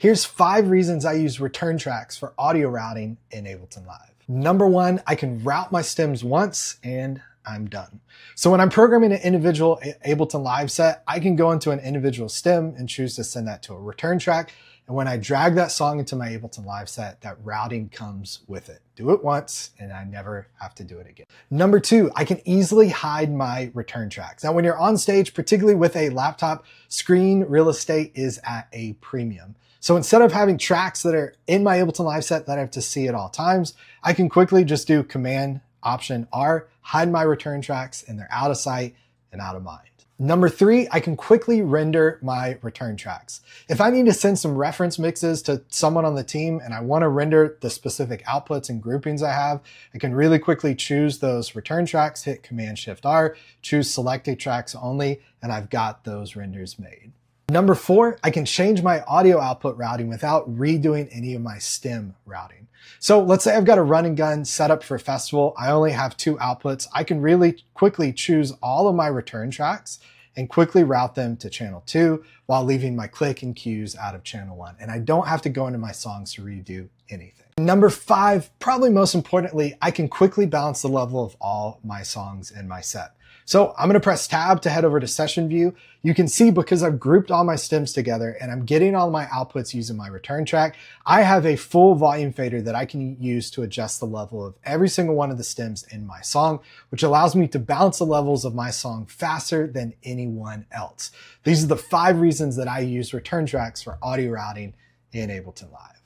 Here's five reasons I use return tracks for audio routing in Ableton Live. Number one, I can route my stems once and I'm done. So when I'm programming an individual Ableton Live set, I can go into an individual stem and choose to send that to a return track. And when I drag that song into my Ableton Live set, that routing comes with it. Do it once and I never have to do it again. Number two, I can easily hide my return tracks. Now, when you're on stage, particularly with a laptop, screen real estate is at a premium. So instead of having tracks that are in my Ableton Live set that I have to see at all times, I can quickly just do Command Option R, hide my return tracks, and they're out of sight and out of mind. Number three, I can quickly render my return tracks. If I need to send some reference mixes to someone on the team and I want to render the specific outputs and groupings I have, I can really quickly choose those return tracks, hit Command Shift R, choose selected tracks only, and I've got those renders made. Number four, I can change my audio output routing without redoing any of my stem routing. So let's say I've got a run and gun set up for a festival. I only have two outputs. I can really quickly choose all of my return tracks and quickly route them to channel two while leaving my click and cues out of channel one. And I don't have to go into my songs to redo anything. Number five, probably most importantly, I can quickly balance the level of all my songs in my set. So I'm going to press tab to head over to session view. You can see because I've grouped all my stems together and I'm getting all my outputs using my return track, I have a full volume fader that I can use to adjust the level of every single one of the stems in my song, which allows me to balance the levels of my song faster than anyone else. These are the five reasons that I use return tracks for audio routing in Ableton Live.